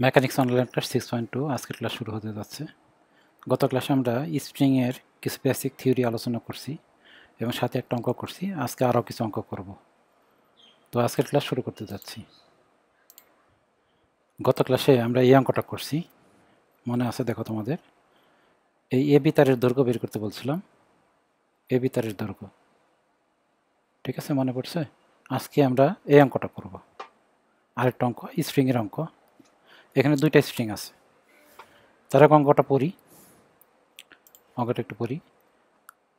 Mechanics online class six point two আজকের class শুরু হতে যাচ্ছে। গত ক্লাসে আমরা স্প্রিংয়ের কিছু বেসিক থিওরি আলোচনা করছি এবং সাথে একটা অঙ্ক করছি। আজকে আরও কিছু অঙ্ক করব। তো আজকের ক্লাস শুরু করতে যাচ্ছি। গত ক্লাসে আমরা এই অঙ্কটা করছি। মনে আছে দেখো তোমাদের। এই এ বিতারের দৈর্ঘ্য বের করতে বলছিলাম। এ বিতারের দৈর্ঘ্য। ঠিক আছে, মনে পড়ছে? আজকে আমরা এই অঙ্কটা করব। আরেকটা অঙ্ক স্প্রিংয়ের অঙ্ক। এখানে দুইটা স্ট্রিং আছে। তারা অঙ্কটা পড়ি। অঙ্কটা একটু পড়ি।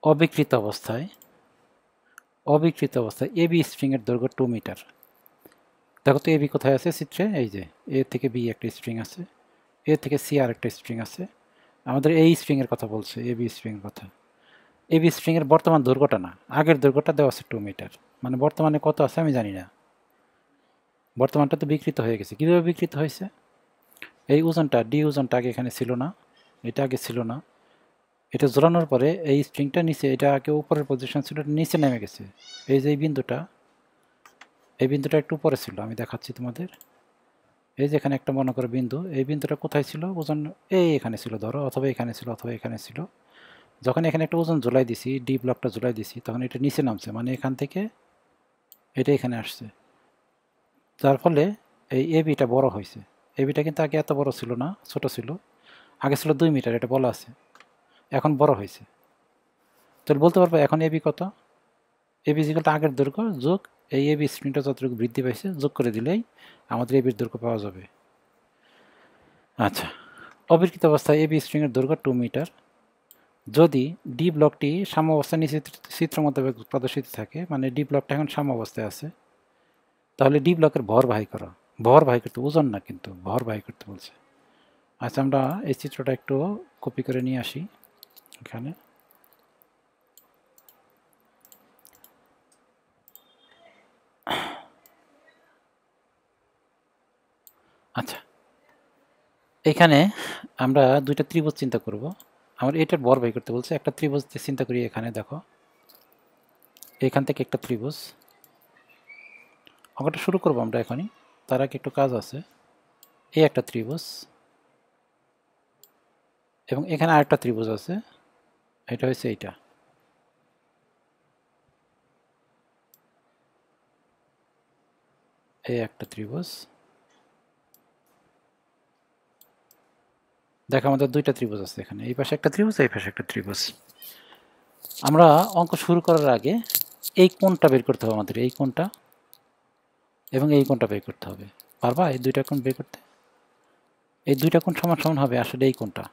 অবিকৃত অবস্থায় অবিকৃত অবস্থায় এ, বি স্ট্রিংয়ের দৈর্ঘ্য টু মিটার দেখো তো এ, বি কোথায় আছে চিত্রে? এই যে, এ থেকে বি একটা স্ট্রিং আছে, এ থেকে সি আর একটা স্ট্রিং আছে। আমাদের এই স্ট্রিংয়ের কথা বলছে, এ, বি স্ট্রিংয়ের কথা। এ, বি স্ট্রিংয়ের বর্তমান দৈর্ঘ্যটা না, আগের দৈর্ঘ্যটা দেওয়া আছে টু মিটার মানে বর্তমানে কত আছে আমি জানি না। বর্তমানটা তো বিকৃত হয়ে গেছে। কীভাবে বিকৃত হয়েছে? এই ওজনটা ডি ওজনটা আগে এখানে ছিল না, এটা আগে ছিল না। এটা জোরানোর পরে এই স্ট্রিংটা নিচে, এটা আগে উপরের পজিশন ছিল নিচে নেমে গেছে। এই যে এই বিন্দুটা এই বিন্দুটা একটু উপরে ছিল, আমি দেখাচ্ছি তোমাদের। এই যে এখানে একটা মনে করো বিন্দু, এই বিন্দুটা কোথায় ছিল? ওজন এই এখানে ছিল, ধরো, অথবা এখানে ছিল, অথবা এখানে ছিল। যখন এখানে একটা ওজন ঝুলাই দিছি, ডি ব্লকটা ঝুলাই দিছি, তখন এটা নিচে নামছে মানে এখান থেকে এটা এখানে আসছে। যার ফলে এই এবিটা বড় হয়েছে। এবিটা কিন্তু আগে এত বড় ছিল না, ছোট ছিল। আগে ছিল দুই মিটার, এটা বলা আছে। এখন বড় হয়েছে। তাহলে বলতে পারব এখন এবি কত? এবি জিগুলটা আগের দৈর্ঘ্য, যোগ এই এবি স্ক্রিনটা যতটুকু বৃদ্ধি পাইছে, যোগ করে দিলেই আমাদের এবির দৈর্ঘ্য পাওয়া যাবে। আচ্ছা অবিকৃত অবস্থায় এবি স্ট্রিংয়ের দৈর্ঘ্য টু মিটার। যদি ডি ব্লকটি সাম্য অবস্থায় নিচে চিত্র মোতাবেক প্রদর্শিত থাকে মানে ডি ব্লকটা এখন সাম্য অবস্থায় আছে, তাহলে ডি ব্লকের ভর বাহি করো। ভর বাহি করতে, ওজন না কিন্তু ভর বাহি করতে বলছে। আচ্ছা আমরা এই চিত্রটা একটু কপি করে নিয়ে আসি এখানে। আচ্ছা এখানে আমরা দুইটা ত্রিভুজ চিন্তা করব। আমরা এটার বর বাই করতে বলছে, একটা ত্রিভুজ চিন্তা করি এখানে, দেখো। এখান থেকে একটা ত্রিভুজ। অঙ্কটা শুরু করব আমরা এখনই। তার আগে একটু কাজ আছে। এই একটা ত্রিভুজ। এবং এখানে আরেকটা ত্রিভুজ আছে। এটা হচ্ছে এইটা। এই একটা ত্রিভুজ। দেখো, আমাদের দুইটা ত্রিভুজ আছে এখানে। এই পাশে একটা ত্রিভুজ, এই পাশে একটা ত্রিভুজ। আমরা অঙ্ক শুরু করার আগে এই কোনটা বের করতে হবে আমাদের। এই কোনটা এবং এই কোনটা বের করতে হবে। পারবা এই দুইটা কোণ বের করতে? এই দুইটা কোণ সমান সমান হবে আসলে এই কোনটা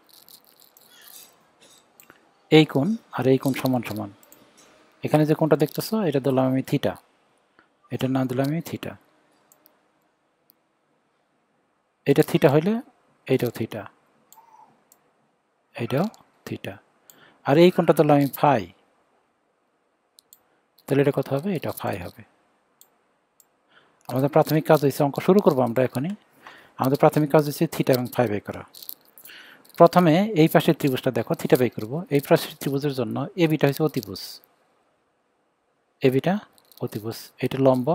এই কোণ আর এই কোণ সমান সমান। এখানে যে কোনটা দেখতেছো, এটা দিলাম আমি থিটা। এটার নাম দিলাম আমি থিটা। এটা থিটা হইলে এইটাও থিটা। এইটাও থিটা। আর এই কোনটা দিলাম আমি ফাই। তাহলে এটা কত হবে? এটা ফাই হবে। আমাদের প্রাথমিক কাজ হয়েছে অঙ্ক শুরু করব আমরা এখনই। আমাদের প্রাথমিক কাজ হচ্ছে থিটা এবং ফাই বাই করা। প্রথমে এই পাশের ত্রিভুজটা দেখো থিটা বাই করব। এই পাশের ত্রিভুজের জন্য এ বিটা হচ্ছে অতিভুজ। এ বিটা অতিভুজ, এটা লম্ব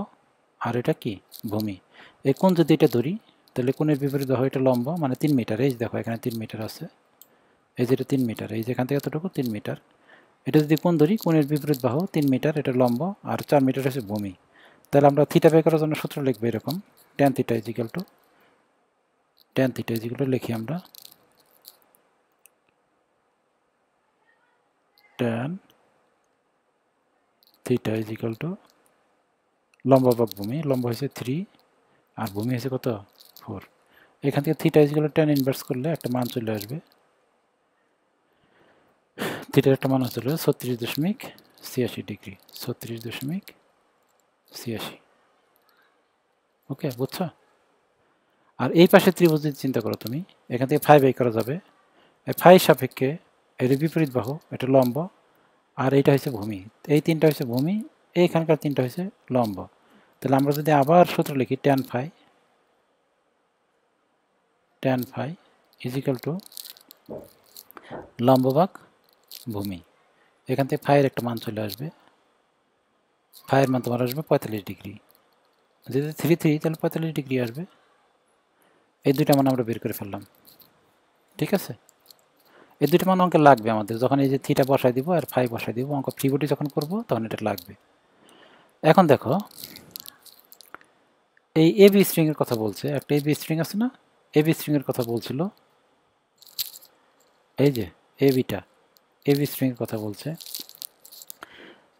আর এটা কি? ভূমি। এই কোন যদি এটা ধরি, তাহলে কোণের বিপরীত দেখো এটা লম্ব মানে তিন মিটার এই দেখো এখানে তিন মিটার আছে। এই যেটা তিন মিটার এই যেখান থেকে এতটুকু তিন মিটার এটা যদি কোন ধরি, কোণের বিপরীত বাহু তিন মিটার এটা লম্ব আর চার মিটার হচ্ছে ভূমি। তাহলে আমরা থিটা বাই করার জন্য সূত্র লিখব এরকম। Tan theta equal to tan theta equal to লিখি আমরা। টেন থিটা ইজিক্যাল টু লম্ব বা ভূমি, লম্ব হয়েছে থ্রি আর ভূমি হয়েছে কত? ফোর এখান থেকে থিটা ইজিক্যাল টেন ইনভার্স করলে একটা মান চলে আসবে। থিটার একটা মান হচ্ছে ছত্রিশ দশমিক ছিয়াশি ডিগ্রি, ছত্রিশ দশমিক ছিয়াশি ওকে, বুঝছ? আর এই পাশে ত্রিভুজ যদি চিন্তা করো তুমি। এখান থেকে ফাইভ এই করা যাবে। ফাইভ সাপেক্ষে এর বিপরীত বাহু, এটা লম্ব, আর এইটা হচ্ছে ভূমি। এই তিনটা হচ্ছে ভূমি, এইখানকার তিনটা হচ্ছে লম্ব। তাহলে আমরা যদি আবার সূত্র লিখি tan phi tan phi equal to লম্বভাগ ভূমি। এখান থেকে ফাইয়ের একটা মান চলে আসবে। ফাইয়ের মান তোমার আসবে, পঁয়তাল্লিশ ডিগ্রি। যদি থ্রি থ্রি তাহলে পঁয়তাল্লিশ ডিগ্রি আসবে। এই দুইটা মান আমরা বের করে ফেললাম। ঠিক আছে? এই দুইটা মান অঙ্কে লাগবে আমাদের। যখন এই যে থ্রিটা বসাই দিব আর ফাইভ বসাই দিব অঙ্ক ফ্রি বডি যখন করব, তখন এটা লাগবে। এখন দেখো, এই এ বি স্ট্রিংয়ের কথা বলছে। একটা এ বি স্ট্রিং আছে না? এ বি স্ট্রিংয়ের কথা বলছিল। এই যে এ বিটা এ বি স্ট্রিংয়ের কথা বলছে।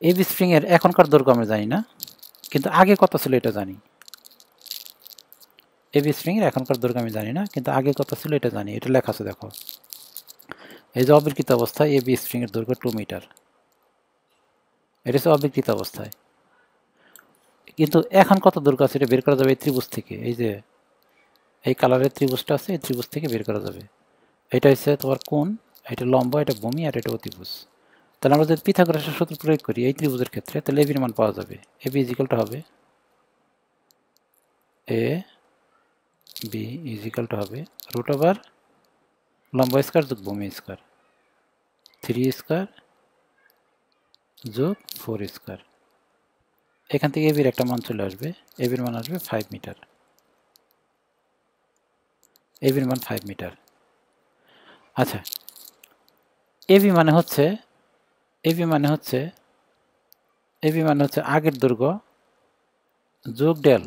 এ বি স্ট্রিংয়ের এখনকার দৈর্ঘ্য আমরা জানি না, কিন্তু আগে কত ছিল এটা জানি। এ বি স্ট্রিংয়ের এখনকার দৈর্ঘ্য আমি জানি না, কিন্তু আগে কত ছিল এটা জানি, এটা লেখা আছে দেখো। এই যে অবিকৃত অবস্থায় এ বি স্ট্রিংয়ের দৈর্ঘ্য টু মিটার এটা হচ্ছে অবিকৃত অবস্থায়। কিন্তু এখন কত দৈর্ঘ্য আছে এটা বের করা যাবে এই ত্রিভুজ থেকে, এই যে এই কালারের ত্রিভুজটা আছে, এই ত্রিভুজ থেকে বের করা যাবে। এটা হচ্ছে তোমার কোন এটা লম্বা, এটা ভূমি, আর এটা অতিভুজ। তাহলে আমরা যদি পিথাগোরাসের সূত্র প্রয়োগ করি, এই ত্রিভুজের ক্ষেত্রে, তাহলে এবির মান পাওয়া যাবে। এ বি ইজিক্যালটা হবে? এ বি ইজিক্যালটা হবে রুট ওভার লম্বা স্কোয়ার যোগ ভূমি স্কোয়ার থ্রি স্কোয়ার যোগ ফোর স্কোয়ার এখান থেকে এবির একটা মান চলে আসবে। এবির মান আসবে ফাইভ মিটার এবির মান ফাইভ মিটার আচ্ছা এবি মানে হচ্ছে এবি মানে হচ্ছে এবি মানে হচ্ছে আগের দৈর্ঘ্য যোগ ডেল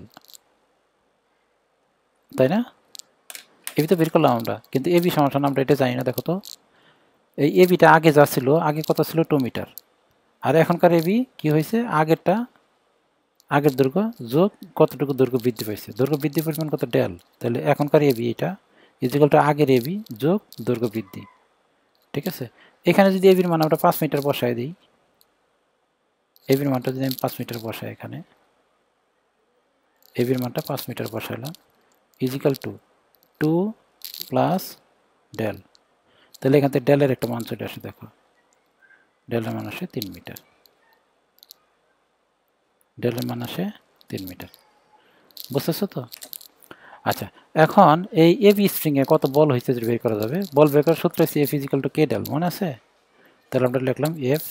তাই না? এবি তো বের করলাম আমরা, কিন্তু এবি সমাধান আমরা এটা জানি না, দেখো তো। এই এবিটা আগে যা ছিল, আগে কত ছিল? টু মিটার আর এখনকার এবি কি হয়েছে? আগেরটা, আগের দৈর্ঘ্য যোগ, কতটুকু দৈর্ঘ্য বৃদ্ধি পাইছে দৈর্ঘ্য বৃদ্ধি পরিমাণ কত? ডেল। তাহলে এখনকার এবি এটা ইজিকালটা আগের এবি যোগ দৈর্ঘ্য বৃদ্ধি। ঠিক আছে? এখানে যদি এবির মান আমরা পাঁচ মিটার বসায় দিই এবির মানটা যদি আমি পাঁচ মিটার বসাই এখানে এবির মানটা পাঁচ metre বসাইলাম equal to two plus del তাহলে এখান থেকে ডেলের একটা মান চলে আসে, দেখো। ডেলের মান আসে তিন মিটার। ডেলের মান আসে তিন মিটার। বুঝতেছো তো? আচ্ছা এখন এই এবি স্ট্রিংয়ে কত বল হয়েছে বের করা যাবে? বল বের করার সূত্র হচ্ছে F equal to K del, মনে আছে? তাহলে আমরা লিখলাম F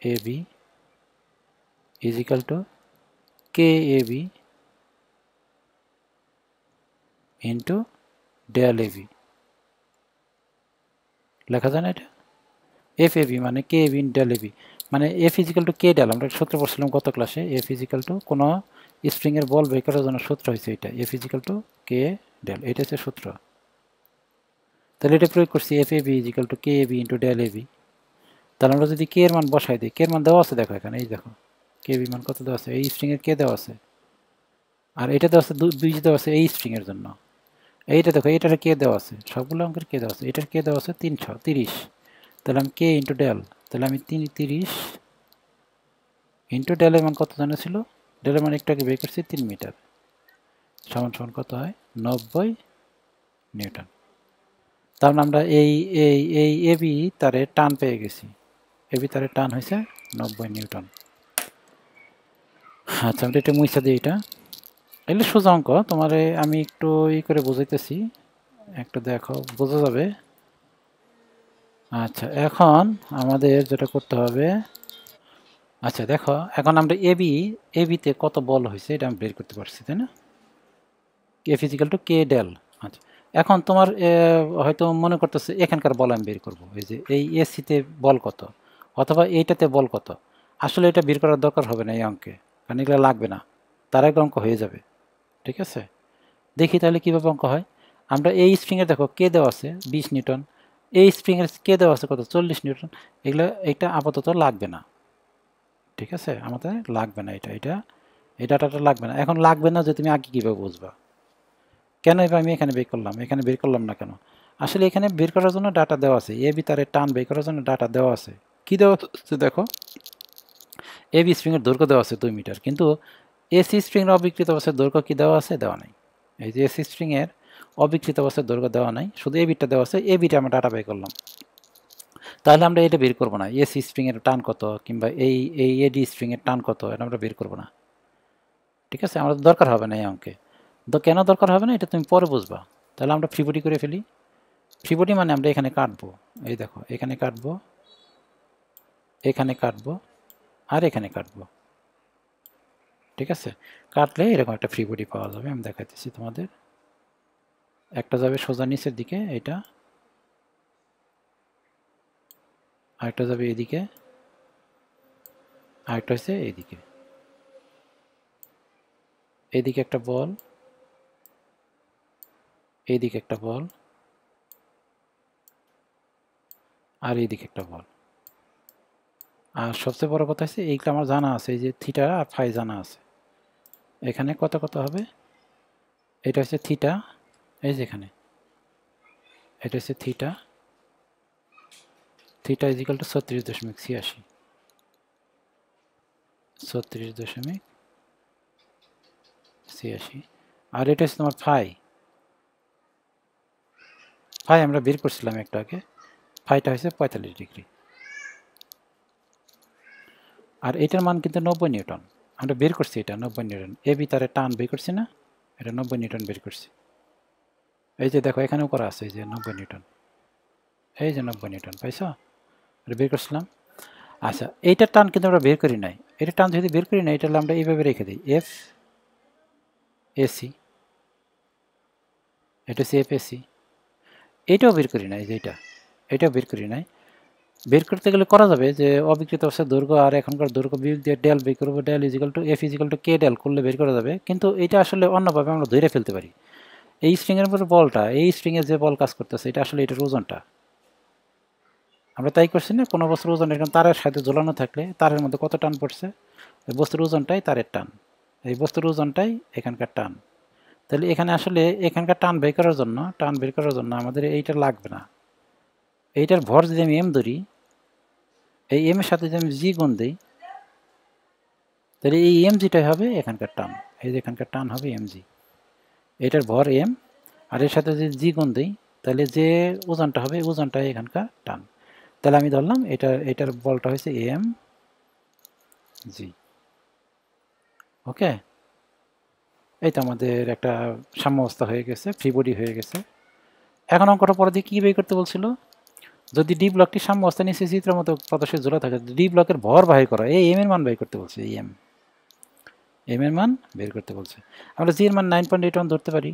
A B equal to K A B into del A B লেখা যায় না এটা? এফ এ বি মানে K A B del A B মানে F equal to K del, আমরা সূত্র পড়ছিলাম গত ক্লাসে এফ ইজিক্যাল টু কোনো স্ট্রিংয়ের বল বের করার জন্য সূত্র হয়েছে এটা F equal to K del এটা হচ্ছে সূত্র। তাহলে এটা প্রয়োগ করছি F A B equal to K A B into del A B তাহলে আমরা যদি কে এর মান বসাই দিই কে এর মান দেওয়া আছে দেখো এখানে, এই দেখো কে বি মান কত দেওয়া আছে, এই স্ট্রিংয়ের কে দেওয়া আছে। আর এটা দেওয়া আছে দুই দেওয়া আছে, এই স্ট্রিংয়ের জন্য। এইটা দেখো, এটার কে দেওয়া আছে, সবগুলো অঙ্কের কে দেওয়া আছে, এটার কে দেওয়া আছে তিনশো, তিরিশ। তাহলে আমি কে ইন্টু ডেল তাহলে আমি তিন তিরিশ ইন্টু ডেলের মান কত জানা ছিল? ডেলের মান একটু আগে বের করছি তিন মিটার। সমান সমান কত হয়? নব্বই নিউটন। তার মানে আমরা এই এই এই এবি তারে টান পেয়ে গেছি। এবি তারে টান হয়েছে নব্বই নিউটন। আচ্ছা আমি এটা মুইসা দিই এটা। এলে সোজা অঙ্ক, তোমার আমি একটু ই করে বুঝাইতেছি। একটু দেখো, বোঝা যাবে? আচ্ছা এখন আমাদের যেটা করতে হবে আচ্ছা দেখো, এখন আমরা এবি এবিতে কত বল হয়েছে এটা আমি বের করতে পারছি, তাই না? K equal to K del আচ্ছা। এখন তোমার হয়তো মনে করতেছে এখানকার বল আমি বের করব, এই যে এই এসিতে বল কত অথবা এইটাতে বল কত। আসলে এটা বের করার দরকার হবে না এই অঙ্কে, কারণ এগুলো লাগবে না, তার একটা অঙ্ক হয়ে যাবে, ঠিক আছে? দেখি তাহলে কীভাবে অঙ্ক হয়। আমরা এই স্প্রিংয়ের দেখো কে দেওয়া আছে, বিশ নিউটন, এই স্প্রিংয়ের কে দেওয়া আছে কত? চল্লিশ নিউটন, এগুলো, এটা আপাতত লাগবে না। ঠিক আছে? আমাদের লাগবে না এটা এটা? এই ডাটাটা লাগবে না। এখন লাগবে না যে তুমি আগে কীভাবে বুঝবা? কেন এবার আমি এখানে বের করলাম? এখানে বের করলাম না কেন? আসলে এখানে বের করার জন্য ডাটা দেওয়া আছে। এ বি তারে টান বের করার জন্য ডাটা দেওয়া আছে। কী দেওয়া আছে দেখো? এ বি স্প্রিংয়ের দৈর্ঘ্য দেওয়া আছে দুই মিটার। কিন্তু এসি স্ট্রিংয়ের অবিকৃত অবস্থায় দৈর্ঘ্য কি দেওয়া আছে? দেওয়া নাই। এই যে এসি স্ট্রিংয়ের অবিকৃত অবস্থায় দৈর্ঘ্য দেওয়া নাই। শুধু এ বিটটা দেওয়া আছে। এ বিটা আমরা ডাটা বের করলাম। তাহলে আমরা এটা বের করব না। এসি স্ট্রিংয়ের টান কত কিংবা এই এই এডি স্ট্রিংয়ের টান কত, এটা আমরা বের করব না। ঠিক আছে? আমাদের দরকার হবে না এই অঙ্কে। তো কেন দরকার হবে না? এটা তুমি পরে বুঝবা। তাহলে আমরা ফ্রিবডি করে ফেলি। ফ্রিবডি মানে আমরা এখানে কাটবো। এই দেখো, এখানে কাটবো এখানে কাটবো, আর এখানে কাটবো। ঠিক আছে? কাটলে এরকম একটা ফ্রি বডি পাওয়া যাবে। আমি দেখাতেছি তোমাদের। একটা যাবে সোজা নিচের দিকে, এটা আরেকটা যাবে এদিকে। আরেকটা হচ্ছে এইদিকে এইদিকে একটা বল। এইদিকে একটা বল। আর এইদিকে একটা বল। আর সবচেয়ে বড় কথা হচ্ছে এইগুলো আমার জানা আছে, এই যে থিটা আর ফাই জানা আছে। এখানে কত কত হবে? এটা হচ্ছে থিটা, এই যে এখানে। এটা হচ্ছে থিটা। থিটা ইজিক্যাল টু ছত্রিশ দশমিক ছিয়াশি। ছত্রিশ দশমিক ছিয়াশি। আর এটা হচ্ছে তোমার ফাই। ফাই আমরা বের করছিলাম একটু আগে। ফাইটা হয়েছে পঁয়তাল্লিশ ডিগ্রি। আর এটার মান কিন্তু নব্বই নিউটন। আমরা বের করছি এটা নব্বই নিউটন। এ বি তারে টান বের করছি না? এটা নব্বই নিউটন বের করছি। এই যে দেখো এখানেও করা আছে এই যে নব্বই নিউটন। এই যে নব্বই নিউটন, পাইছ? এটা বের করছিলাম। আচ্ছা এইটার টান কিন্তু আমরা বের করি নাই। এটা টান যদি বের করি না এটা আমরা এইভাবে রেখে দিই। এফ এসি এটা হচ্ছে এফ এসি এইটাও বের করি নাই যে এটা। এটাও বের করি নাই। বের করতে গেলে করা যাবে যে অবিকৃত অবস্থায় দৈর্ঘ্য আর এখনকার দৈর্ঘ্য বিয়োগ দিয়ে ডেল বের করব del equal to F equal to K del করলে বের করা যাবে। কিন্তু এটা আসলে অন্যভাবে আমরা ধরে ফেলতে পারি। এই স্ট্রিংয়ের উপরে বলটা, এই স্ট্রিংয়ে যে বল কাজ করতেছে, এটা আসলে এটার ওজনটা। আমরা তাই করছি না, কোনো বস্তুর ওজন এরকম তারের সাথে ঝোলানো থাকলে তারের মধ্যে কত টান পড়ছে? এই বস্তুর ওজনটাই তারের টান। এই বস্তুর ওজনটাই এখানকার টান। তাহলে এখানে আসলে এখানকার টান বের করার জন্য, টান বের করার জন্য আমাদের এইটা লাগবে না। এইটার ভর যদি আমি এম ধরি, এই এম এর সাথে যদি আমি জি গুণ দিই, তাহলে এই এম জিটাই হবে এখানকার টান। এই যে এখানকার টান হবে এম জি এটার ভর এম আর এর সাথে যদি জি গুণ দিই, তাহলে যে ওজনটা হবে, ওজনটাই এখানকার টান। তাহলে আমি ধরলাম এটা এটার বলটা হয়েছে এম জি। ওকে? এই তো আমাদের একটা সাম্যাবস্থা হয়ে গেছে ফ্রি বডি হয়ে গেছে। এখন অঙ্কটা পরে দিয়ে কী বের করতে বলছিল? যদি ডি ব্লকটি সাম্য অবস্থায় নিচে চিত্রের মতো প্রদর্শিত জোড়া থাকে ডি ব্লকের ভর বাহির করা এই এম এর মান বের করতে বলছে এই এম এম এর মান বের করতে বলছে। আমরা জি এর মান নাইন পয়েন্ট এইট ওয়ান ধরতে পারি।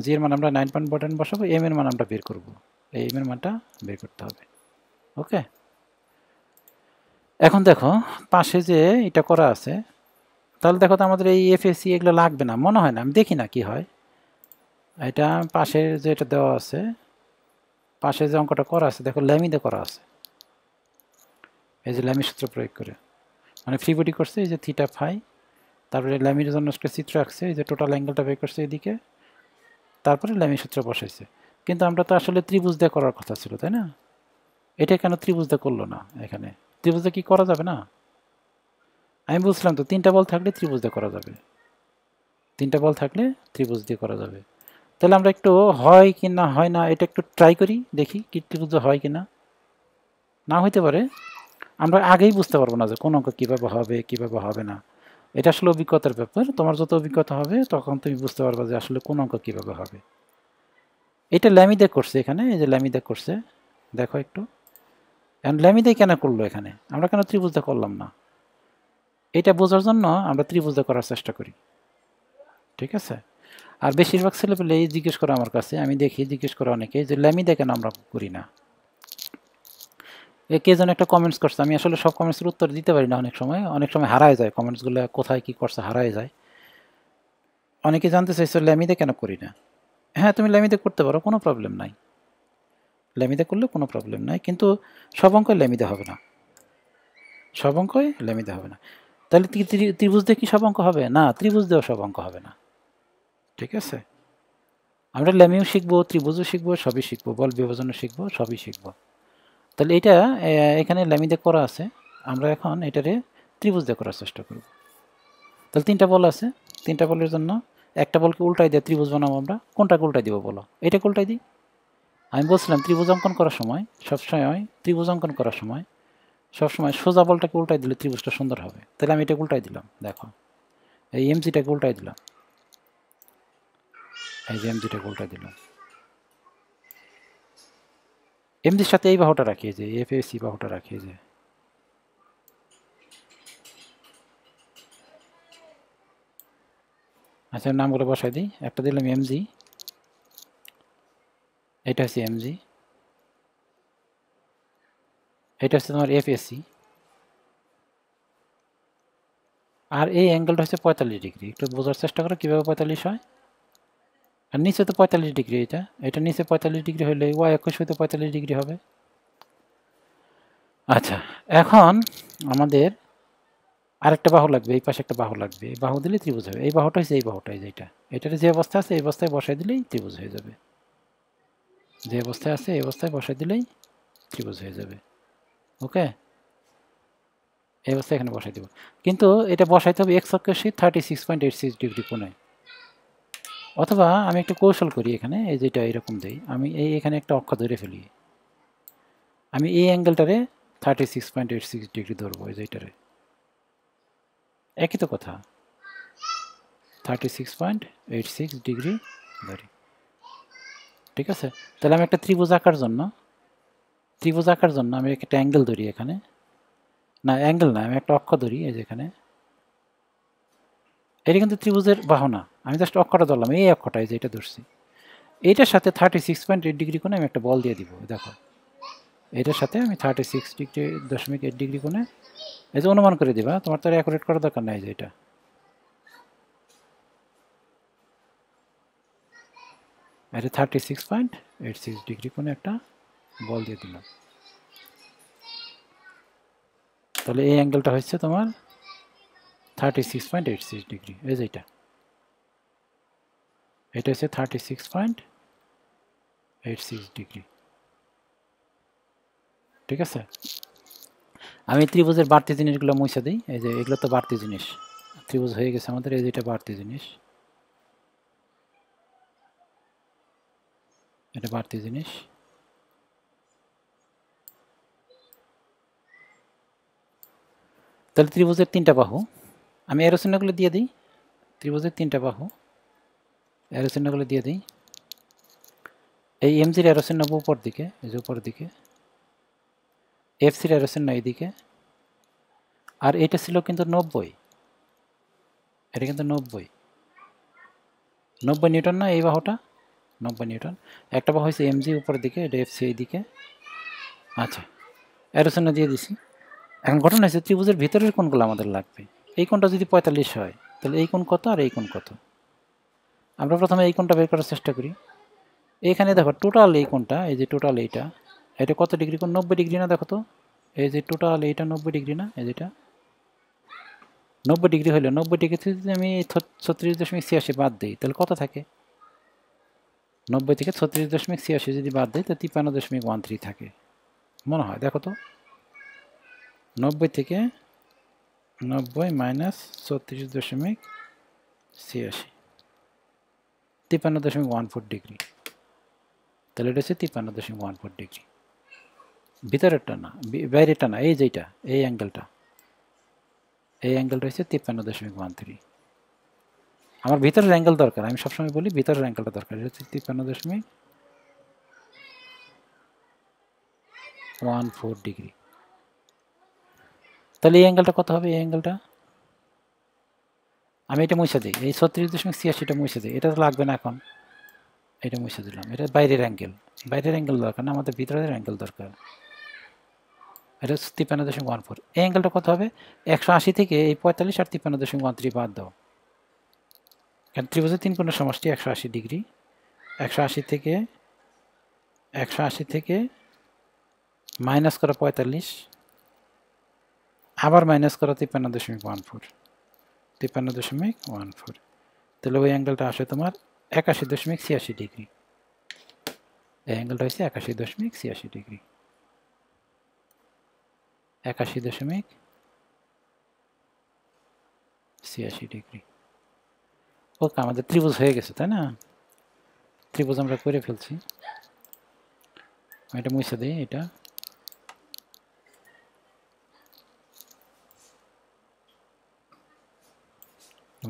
জি এর মান আমরা নাইন পয়েন্ট বটেন বসাবো এম এর মান আমরা বের করব। এই এম এর মানটা বের করতে হবে। ওকে। এখন দেখো, পাশে যে এটা করা আছে, তাহলে দেখো তো আমাদের এই এফএসি এগুলো লাগবে না, মনে হয় না, আমি দেখি না কি হয়। এটা পাশে যে এটা দেওয়া আছে, পাশে যে অঙ্কটা করা আছে, দেখো ল্যামিতে করা আছে। এই যে ল্যামি সূত্র প্রয়োগ করে। মানে ফ্রি বডি করছে, এই যে থিটা ফাই তারপরে ল্যামির জন্য চিত্র আঁকছে, এই যে টোটাল অ্যাঙ্গেলটা বের করছে এদিকে, তারপরে ল্যামি সূত্র বসাইছে। কিন্তু আমরা তো আসলে ত্রিভুজ দিয়ে করার কথা ছিল, তাই না? এটা কেন ত্রিভুজ দিয়ে করল না এখানে? ত্রিভুজ কি করা যাবে না? আমি বুঝলাম তো, তিনটা বল থাকলে ত্রিভুজ দিয়ে করা যাবে। তিনটা বল থাকলে ত্রিভুজ দিয়ে করা যাবে। তাহলে আমরা একটু হয় কি না, হয় না, এটা একটু ট্রাই করি, দেখি কি ত্রিভুজ হয় কি না। না হইতে পারে, আমরা আগেই বুঝতে পারব না যে কোন অঙ্ক কীভাবে হবে কীভাবে হবে না। এটা আসলে অভিজ্ঞতার ব্যাপার, তোমার যত অভিজ্ঞতা হবে, তখন তুমি বুঝতে পারবে যে আসলে কোন অঙ্ক কীভাবে হবে। এটা ল্যামিদে করছে এখানে, এই যে ল্যামিদে করছে, দেখো একটু। এখন ল্যামিদে কেন করল এখানে? আমরা কেন ত্রিভুজটা করলাম না? এটা বোঝার জন্য আমরা ত্রিভুজে করার চেষ্টা করি। ঠিক আছে? আর বেশিরভাগ ছেলেপেলে এই জিজ্ঞেস করে আমার কাছে, আমি দেখি, জিজ্ঞেস করে অনেকে যে ল্যামিদে কেন আমরা করি না? কে যেন একটা কমেন্টস করছে, আমি আসলে সব কমেন্টসের উত্তর দিতে পারি না অনেক সময়। অনেক সময় হারায় যায় কমেন্টসগুলো কোথায় কি করছে হারায় যায়। অনেকে জানতে চাইছে ল্যামিদে কেন করি না? হ্যাঁ তুমি ল্যামিদে করতে পারো, কোনো প্রবলেম নাই। ল্যামিদে করলে কোনো প্রবলেম নাই। কিন্তু সব অঙ্কই ল্যামিদে হবে না। সব অঙ্কই ল্যামিদে হবে না। তাহলে ত্রিভুজ দিয়ে কি সব অঙ্ক হবে? না, ত্রিভুজ দিয়েও সব অঙ্ক হবে না। ঠিক আছে? আমরা ল্যামিও শিখব, ত্রিভুজও শিখব, সবই শিখব, বল বিভাজনও শিখব, সবই শিখব। তাহলে এটা এখানে ল্যামিদে করা আছে। আমরা এখন এটারে ত্রিভুজ দিয়ে করার চেষ্টা করব। তাহলে তিনটা বল আছে। তিনটা বলের জন্য একটা বলকে উল্টাই দিয়ে ত্রিভুজ বানাবো আমরা। কোনটাকে উল্টাই দিব বলো? এটাকে উল্টাই দিই? আমি বলছিলাম ত্রিভুজ অঙ্কন করার সময়, সবসময় ত্রিভুজ অঙ্কন করার সময়, সবসময় সোজা বলটাকে উল্টাই দিলে ত্রিভুজটা সুন্দর হবে। তাহলে আমি এটাকে উল্টাই দিলাম, দেখো। এই এমজিটাকে উল্টাই দিলাম। এই যে এমজিটাকে উল্টাই দিলাম। এমজির সাথে এই বাহুটা রাখিয়ে যে এফ এ সি বাহুটা রাখিয়ে যে। আচ্ছা নামগুলো বসাই দিই। একটা দিলাম এমজি এটা হচ্ছে এমজি এটা হচ্ছে তোমার এফএসি আর এই অ্যাঙ্গেলটা হচ্ছে পঁয়তাল্লিশ ডিগ্রি। একটু বোঝার চেষ্টা করো কীভাবে পঁয়তাল্লিশ হয়। আর নিচে তো পঁয়তাল্লিশ ডিগ্রি এটা। এটা নিচে পঁয়তাল্লিশ ডিগ্রি হলে ওয়াই একুশ হইতে পঁয়তাল্লিশ ডিগ্রি হবে। আচ্ছা এখন আমাদের আরেকটা বাহু লাগবে, এই পাশে একটা বাহু লাগবে। এই বাহু দিলেই ত্রিভুজ হবে। এই বাহুটা হচ্ছে এই বাহুটাই যেটা। এটার যে অবস্থা আছে, এই অবস্থায় বসাই দিলেই ত্রিভুজ হয়ে যাবে। যে অবস্থায় আছে, এই অবস্থায় বসাই দিলেই ত্রিভুজ হয়ে যাবে। ওকে? এই অবস্থায় এখানে বসাই দেবো। কিন্তু এটা বসাইতে হবে এক্স অক্ষের thirty six point eight six degree কোণে অথবা আমি একটা কৌশল করি এখানে, এই যেটা এরকম দেই। আমি এই এখানে একটা অক্ষ ধরে ফেলি। আমি এই অ্যাঙ্গেলটারে thirty six point eight six degree ধরবো, এই যেটারে। একই তো কথা। Thirty six point eight six degree ধরি। ঠিক আছে? তাহলে আমি একটা ত্রিভুজ আঁকার জন্য, ত্রিভুজ আঁকার জন্য আমি একটা অ্যাঙ্গেল ধরি এখানে। না অ্যাঙ্গেল না, আমি একটা অক্ষ ধরি, এই যে এখানে। এটা কিন্তু ত্রিভুজের বাহনা। আমি জাস্ট অক্ষটা ধরলাম, এই অক্ষটা এই যে এটা ধরছি। এইটার সাথে thirty six point eight degree কোণে আমি একটা বল দিয়ে দিব দেখো। এটার সাথে আমি থার্টি সিক্স ডিগ্রি দশমিক এইট ডিগ্রি কোণে, এই যে অনুমান করে দিবা, তোমার তো অ্যাকুরেট করার দরকার নাই যে এটা। এটা thirty six point eight six degree কোণে একটা বল দিয়ে দিলাম। তাহলে এই অ্যাঙ্গেলটা হচ্ছে তোমার thirty six point eight six degree এই যে এটা। এটা হচ্ছে thirty six point eight six degree ঠিক আছে? আমি ত্রিভুজের বাড়তি জিনিসগুলো মুছে দিই। এই যে এগুলো তো বাড়তি জিনিস। ত্রিভুজ হয়ে গেছে আমাদের। এই যেটা বাড়তি জিনিস। এটা বাড়তি জিনিস। তাহলে ত্রিভুজের তিনটা বাহু, আমি এরোচিহ্নগুলো দিয়ে দিই। ত্রিভুজের তিনটা বাহু, এরোচিহ্নগুলো দিয়ে দিই। এই এমজির এরোচিহ্ন উপর দিকে, এই যে উপর দিকে। এফ সির এরোচিহ্ন এইদিকে। আর এটা ছিল কিন্তু নব্বই। এটা কিন্তু নব্বই। নব্বই নিউটন না এই বাহুটা? নব্বই নিউটন একটা বাহু হয়েছে এমজি উপরের দিকে, এটা এফ সি এইদিকে আচ্ছা এরোচিহ্ন দিয়ে দিছি। এখন ঘটনা হয়েছে ত্রিভুজের ভিতরের কোনগুলো আমাদের লাগবে। এই কোনটা যদি পঁয়তাল্লিশ হয়, তাহলে এই কোন কত আর এই কোন কত? আমরা প্রথমে এই কোনটা বের করার চেষ্টা করি। এইখানে দেখো টোটাল এই কোনটা এই যে টোটাল এইটা, এটা কত ডিগ্রি কোন নব্বই ডিগ্রি না দেখো তো? এই যে টোটাল এইটা নব্বই ডিগ্রি না? এই যেটা? নব্বই ডিগ্রি হলে নব্বই ডিগ্রি। যদি আমি ছত্রিশ দশমিক ছিয়াশি বাদ দিই, তাহলে কত থাকে? নব্বই থেকে ছত্রিশ দশমিক ছিয়াশি যদি বাদ দিই তাহলে তিপ্পান্ন দশমিক ওয়ান থ্রি থাকে। মনে হয়, দেখো তো। নব্বই থেকে নব্বই মাইনাস ছত্রিশ দশমিক ছিয়াশি। তিপ্পান্ন দশমিক ওয়ান ফোর ডিগ্রি। তাহলে এটা হচ্ছে তিপ্পান্ন দশমিক ওয়ান ফোর ডিগ্রি। ভিতরেরটা না বাইরেরটা না, এই যেটা এই অ্যাঙ্গেলটা এই অ্যাঙ্গেলটা হচ্ছে তিপ্পান্ন দশমিক ওয়ান থ্রি। আমার ভিতরের অ্যাঙ্গেল দরকার। আমি সবসময় বলি ভিতরের অ্যাঙ্গেলটা দরকার। এটা হচ্ছে তিপ্পান্ন দশমিক ওয়ান ফোর ডিগ্রি তাহলে এই অ্যাঙ্গেলটা কত হবে? এই অ্যাঙ্গেলটা আমি এটা মুছে দিই। এই ছত্রিশ দশমিক ছিয়াশিটা মুছে দিই। এটা তো লাগবে না এখন। এটা মুছে দিলাম। এটা বাইরের অ্যাঙ্গেল বাইরের অ্যাঙ্গেল দরকার না, আমাদের ভিতরের অ্যাঙ্গেল দরকার। এটা হচ্ছে তিপ্পান্ন দশমিক ওয়ান ফোর এই অ্যাঙ্গেলটা কত হবে? একশো আশি থেকে এই পঁয়তাল্লিশ আর তিপ্পান্ন দশমিক ওয়ান থ্রি বাদ দাও। কারণ ত্রিভুজের তিন কোণের সমষ্টি একশো আশি ডিগ্রি। একশো আশি থেকে, একশো আশি থেকে মাইনাস করা পঁয়তাল্লিশ, আবার মাইনাস করা তিপ্পান্ন দশমিক ওয়ান ফোর, তিপ্পান্ন দশমিক ওয়ান ফোর। তাহলে ওই অ্যাঙ্গেলটা আসে তোমার একাশি দশমিক ছিয়াশি ডিগ্রি। এই অ্যাঙ্গেলটা হচ্ছে একাশি দশমিক ছিয়াশি ডিগ্রি। একাশি দশমিক ছিয়াশি ডিগ্রি। ওকে আমাদের ত্রিভুজ হয়ে গেছে, তাই না? ত্রিভুজ আমরা করে ফেলছি। এটা মুছে দিই, এটা।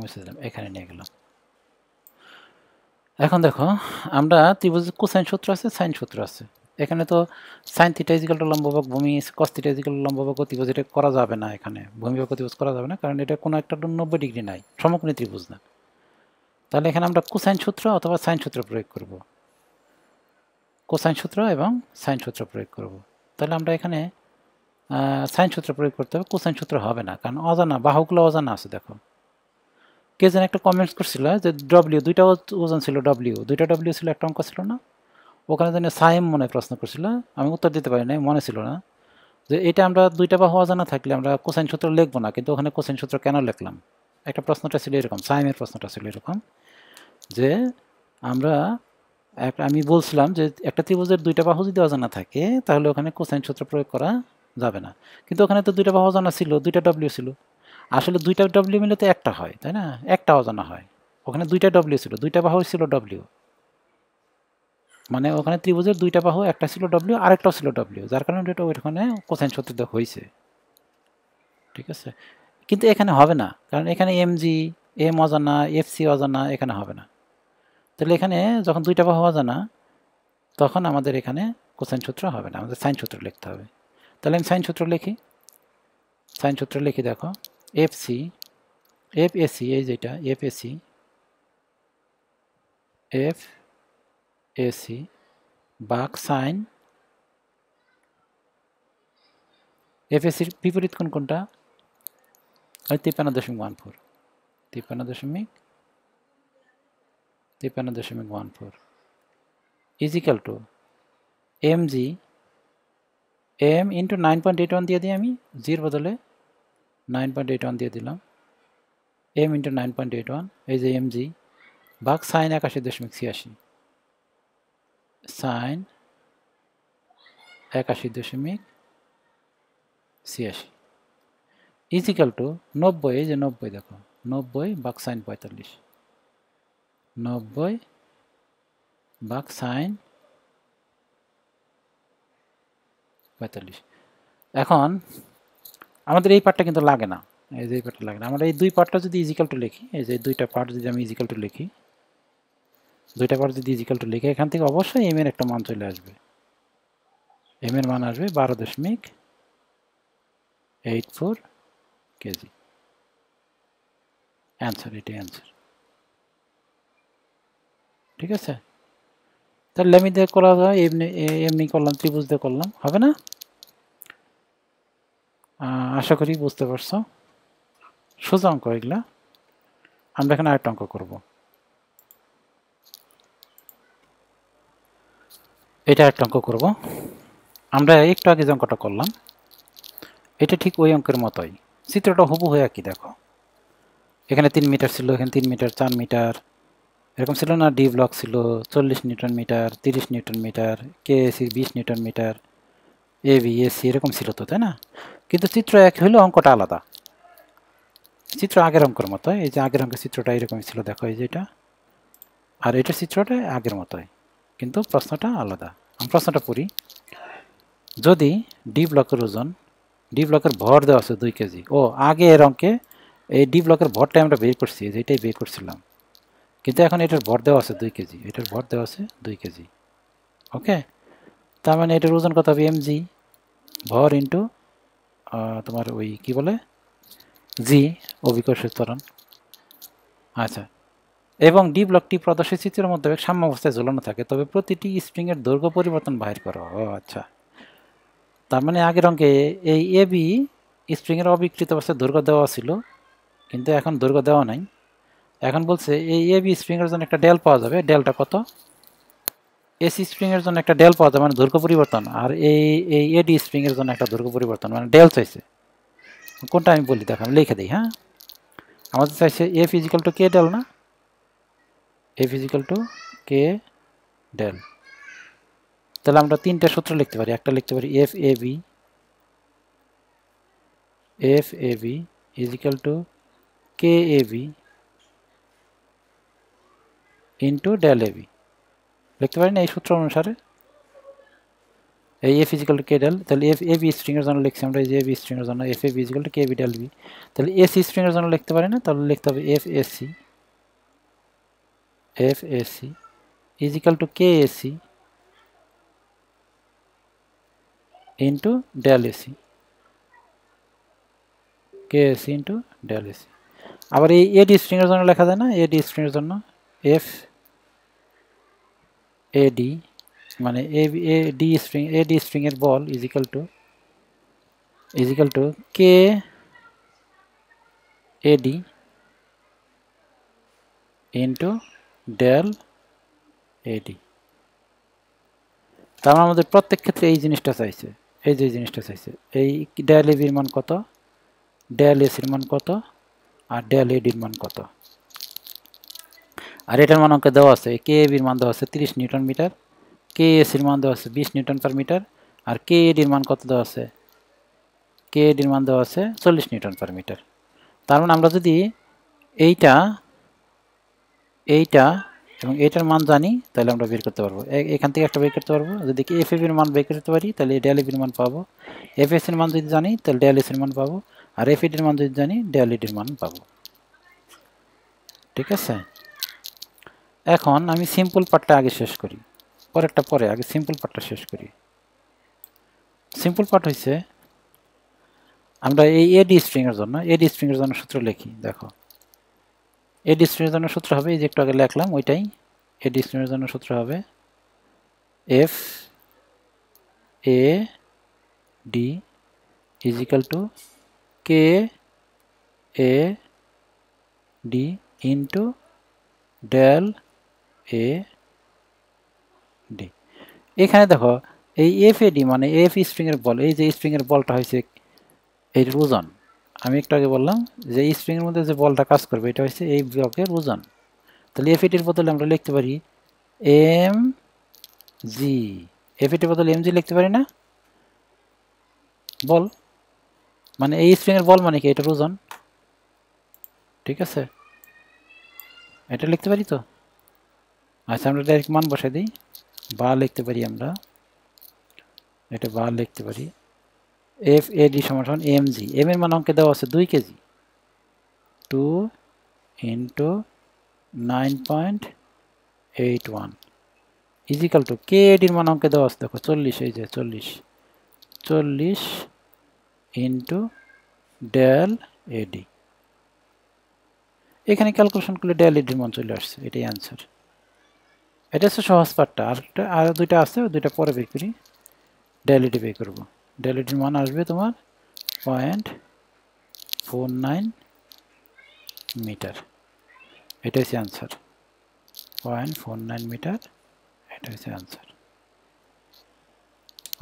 মুছে দিলাম, এখানে নিয়ে গেলাম। এখন দেখো, আমরা ত্রিভুজের কোসাইন সূত্র আছে, সাইন সূত্র আছে। এখানে তো সাইন থিটা ইজিক্যাল টু লম্বভাগ ভূমি, কস থিটা ইজিক্যাল টু লম্বভাগ অতিভুজ, এটা করা যাবে না এখানে। ভূমি বা অতিভুজ করা যাবে না, কারণ এটা কোনো একটা নব্বই ডিগ্রি নাই, সমকোণী ত্রিভুজ না। তাহলে এখানে আমরা কোসাইন সূত্র অথবা সাইন সূত্র প্রয়োগ করব। কোসাইন সূত্র এবং সাইন সূত্র প্রয়োগ করব। তাহলে আমরা এখানে সাইন সূত্র প্রয়োগ করতে হবে, কোসাইন সূত্র হবে না, কারণ অজানা, বাহুগুলো অজানা আছে, দেখো। কে যেন একটা কমেন্টস করছিল যে ডব্লিউ দুইটা ওজন ছিল ডব্লিউ দুইটা ডব্লিউ ছিল একটা অঙ্ক ছিল না। ওখানে যেন সাইম মনে প্রশ্ন করছিল, আমি উত্তর দিতে পারি নাই, মনে ছিল না। যে এটা আমরা দুইটা বাহু অজানা থাকলে আমরা কোসাইন সূত্র লিখব না, কিন্তু ওখানে কোসাইন সূত্র কেন লিখলাম? একটা প্রশ্নটা ছিল এরকম, সাইমের প্রশ্নটা ছিল এরকম যে আমরা আমি বলছিলাম যে একটা ত্রিভুজের দুইটা বাহু যদি অজানা থাকে, তাহলে ওখানে কোসাইন সূত্র প্রয়োগ করা যাবে না। কিন্তু ওখানে তো দুইটা বাহু অজানা ছিল, দুইটা ডব্লিউ ছিল। আসলে দুইটা ডব্লিউ মিলে তো একটা হয়, তাই না? একটা অজানা হয়। ওখানে দুইটা ডব্লিউ ছিল, দুইটা বাহু ছিল ডব্লিউ মানে ওখানে ত্রিভুজের দুইটা বাহু, একটা ছিল ডব্লিউ আরেকটাও ছিল ডব্লিউ যার কারণে ওইখানে কোসাইন সূত্রিত হয়েছে ঠিক আছে? কিন্তু এখানে হবে না। কারণ এখানে এম জি এম অজানা এফ সি অজানা, এখানে হবে না। তাহলে এখানে যখন দুইটা বাহু অজানা, তখন আমাদের এখানে কোসাইন সূত্র হবে না। আমাদের সাইন সূত্র লিখতে হবে। তাহলে আমি সাইন সূত্র লিখি। সাইন সূত্র লিখি, দেখো। এফ সি এফ এসি এই যেটা F A C F A C বাক সাইন এফ এসির বিপরীত কোন কোনটা? ওই তিপ্পান্ন দশমিক ওয়ান ফোর তিপ্পান্ন দশমিক তিপ্পান্ন দশমিক one four equal to M G M into nine point eight one দিয়ে দিই আমি জির বদলে নাইন পয়েন্ট এইট ওয়ান দিয়ে দিলাম। M into nine point eight one এই যে এম জি ভাগ সাইন একাশি দশমিক ছিয়াশি। সাইন একাশি দশমিক ছিয়াশি। ইজিক্যাল টু নব্বই, এই যে নব্বই দেখো, নব্বই বাক সাইন পঁয়তাল্লিশ। নব্বই বাক সাইন পঁয়তাল্লিশ। এখন আমাদের এই পার্টটা কিন্তু লাগে না, এই যে এই পার্টটা লাগে না। আমরা এই দুই পার্টটা যদি ইজিক্যাল টু লিখি, এই যে দুইটা পার্ট যদি আমি ইজিক্যাল টু লিখি, দুইটা পার্ট যদি ইজিক্যাল টু লিখি, এখান থেকে অবশ্যই এম এর একটা মান চলে আসবে। এম এর মান আসবে বারো দশমিক এইট ফোর কেজি অ্যান্সার এটাই অ্যান্সার ঠিক আছে? তাহলে আমি দিয়ে করা যায়, এমনি এমনি করলাম, ত্রিভুজ দিয়ে করলাম, হবে না? আশা করি বুঝতে পারছ। সোজা অঙ্ক এগুলা। আমরা এখানে আরেকটা অঙ্ক করব। এটা একটা অঙ্ক করব। আমরা একটু আগে যে অঙ্কটা করলাম, এটা ঠিক ওই অঙ্কের মতোই। চিত্রটা হুবু হয়ে কি দেখো। এখানে তিন মিটার ছিল, এখানে তিন মিটার, চার মিটার, এরকম ছিল না? ডি ব্লক ছিল, চল্লিশ নিউটন মিটার, তিরিশ newton metre K A C বিশ newton metre A B A C এরকম ছিল তো, তাই না? কিন্তু চিত্র এক হইলেও অঙ্কটা আলাদা। চিত্র আগের অঙ্কের মতো এই যে আগের অঙ্কের চিত্রটা এরকমই ছিল, দেখো, এই যে এটা। আর এটার চিত্রটা আগের মতোই, কিন্তু প্রশ্নটা আলাদা। আমি প্রশ্নটা পড়ি। যদি ডি ব্লকের ওজন ডি ব্লকের ভর দেওয়া আছে দুই কেজি। ও, আগে এর অঙ্কে এই ডি ব্লকের ভরটাই আমরা বের করছি যেটাই বের করছিলাম। কিন্তু এখন এটার ভর দেওয়া আছে দুই কেজি, এটার ভর দেওয়া আছে দুই কেজি। ওকে? তার মানে এটার ওজন কত হবে? এমজি ভর ইন্টু তোমার ওই কি বলে? জি অভিকর্ষের ত্বরণ। আচ্ছা। এবং ডি ব্লকটি প্রদর্শিত চিত্রের মধ্যে সাম্য অবস্থায় ঝুলানো থাকে, তবে প্রতিটি স্প্রিংয়ের দৈর্ঘ্য পরিবর্তন বাহির করো ও আচ্ছা। তার মানে আগের অঙ্কে এই এ বি স্প্রিংয়ের অবিকৃত অবস্থায় দৈর্ঘ্য দেওয়া ছিল, কিন্তু এখন দৈর্ঘ্য দেওয়া নাই। এখন বলছে এই এ বি স্প্রিংয়ের জন্য একটা ডেল পাওয়া যাবে, ডেলটা কত? এসি স্প্রিংয়ের জন্য একটা ডেল পাওয়া যাবে মানে দৈর্ঘ্য পরিবর্তন, আর এই এই এডি স্প্রিংয়ের জন্য একটা দৈর্ঘ্য পরিবর্তন মানে ডেল চাইছে। কোনটা আমি বলি দেখো, আমি লিখে দিই হ্যাঁ? আমাদের চাইছে F equal to K del না? F equal to K del. তাহলে আমরা তিনটা সূত্র লিখতে পারি। একটা লিখতে পারি F A B F A B equal to K A B into del A B লিখতে পারি না এই সূত্র অনুসারে? এই F equal to K del তাহলে এফ এ বি স্ট্রিংয়ের জন্য লিখছি আমরা, এই যে এ বি স্ট্রিংয়ের জন্য F A B equal to K B del B তাহলে এসি স্ট্রিংয়ের জন্য লিখতে পারি না, তাহলে লিখতে হবে F A C F A C equal to K A C into del A C K A C into del A C আবার এই এডি স্ট্রিংয়ের জন্য লেখা যায় না? এডি স্ট্রিংয়ের জন্য এফ এডি মানে A A D spring A D spring এর বল equal to equal to K A D into del A D তার মানে আমাদের প্রত্যেক ক্ষেত্রে এই জিনিসটা চাইছে। এই যে জিনিসটা চাইছে, এই ডেল এবির মান কত? ডেল এসির মান কত? আর ডেল এডির মান কত? আর এটার মান অঙ্কে দেওয়া আছে কে এবির মান দেওয়া আছে তিরিশ নিউটন মিটার কে এসির মান দেওয়া আছে বিশ নিউটন পার মিটার, আর কে এডির মান কত দেওয়া আছে? কে এডির মান দেওয়া আছে চল্লিশ নিউটন পার মিটার। তার মানে আমরা যদি এইটা এইটা এবং এটার মান জানি, তাহলে আমরা বের করতে পারব। এখান থেকে একটা বের করতে পারব। যদি এফ এর মান বের করতে পারি, তাহলে ডেল এর মান পাবো। এফ এস এর মান যদি জানি, তাহলে ডেল এস এর মান পাবো। আর এফ এর মান যদি জানি ডেল এর মান পাবো। ঠিক আছে? এখন আমি সিম্পল পার্টটা আগে শেষ করি। পরেরটা পরে আগে সিম্পল পার্টটা শেষ করি। সিম্পল পার্ট হয়েছে আমরা এই এডি স্ট্রিংয়ের জন্য এডি স্ট্রিংয়ের জন্য সূত্র লিখি, দেখো। স্ট্রিংয়ের জন্য সূত্র হবে, এই যে একটু আগে লেখলাম, ওইটাই স্ট্রিংয়ের জন্য সূত্র হবে F A D equal to K A D into del A D এখানে দেখো, এই এফ এ ডি মানে এফ স্প্রিংয়ের বল, এই যে স্প্রিংয়ের বলটা হয়েছে এই ওজন। আমি একটু আগে বললাম যে এই স্প্রিংয়ের মধ্যে যে বলটা কাজ করবে, এটা হচ্ছে এই ব্লকের ওজন। তাহলে এফ এটির বদলে আমরা লিখতে পারি এম জি এফ এটির বদলে এম জি লিখতে পারি না? বল। মানে এই স্প্রিংয়ের বল মানে কি? এটার ওজন। ঠিক আছে? এটা লিখতে পারি তো? আচ্ছা আমরা ডাইরেক্ট মান বসাই দিই। বা লিখতে পারি আমরা। এটা বা লিখতে পারি। এফ এ ডি সমান এম জি এম এর মান অঙ্কে দেওয়া আছে দুই KG. Two into nine point eight one equal to K এডির মান অঙ্কে দেওয়া আছে, দেখো, চল্লিশ, এই যে চল্লিশ। চল্লিশ ইন্টু ডেল এডি এখানে ক্যালকুলেশন করলে ডেল এডির মান চলে আসছে, এটাই অ্যান্সার এটা হচ্ছে সহজ পার্টটা আর একটা, আর দুইটা আছে, দুইটা পরে বের করি। ডেল এডি বের করব। ডেল এডির মান আসবে তোমার? পয়েন্ট ফোর নাইন মিটার এটা হচ্ছে answer point four nine metre এটা হচ্ছে অ্যান্সার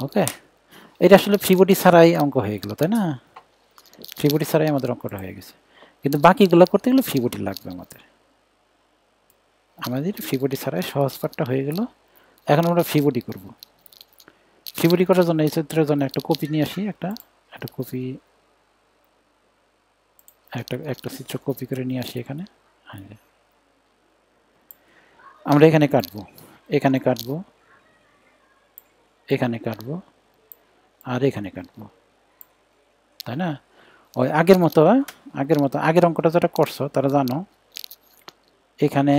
ওকে এটা আসলে ফ্রিবডি ছাড়াই অঙ্ক হয়ে গেলো, তাই না? ফ্রিবডি ছাড়াই আমাদের অঙ্কটা হয়ে গেছে। কিন্তু বাকিগুলো করতে গেলে ফ্রিবডি লাগবে আমাদের। আমাদের ফ্রিবডি ছাড়াই সহজ পাঠটা হয়ে গেল। এখন আমরা ফ্রিবডি করব। ফ্রিবডি করার জন্য, এই চিত্রের জন্য একটা কপি নিয়ে আসি, একটা একটা কপি, একটা একটা চিত্র কপি করে নিয়ে আসি এখানে। আমরা এখানে কাটবো এখানে কাটবো এখানে কাটবো, আর এখানে কাটবো। তাই না? ওই আগের মতো আগের মতো, আগের অঙ্কটা যারা করছ, তারা জানো, এখানে